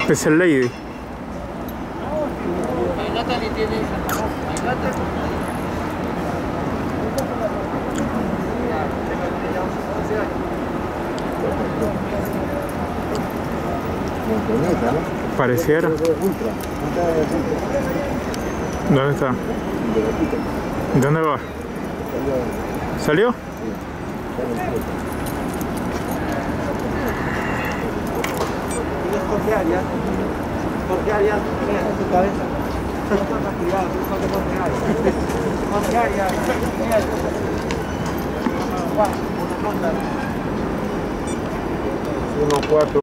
Special Lady. Natalie tiene Pareciera. ¿Dónde está? ¿Dónde va? ¿Salió? Jorge Arias. Jorge Arias, mira su cabeza. Cuidado, una cosa. Uno, cuatro.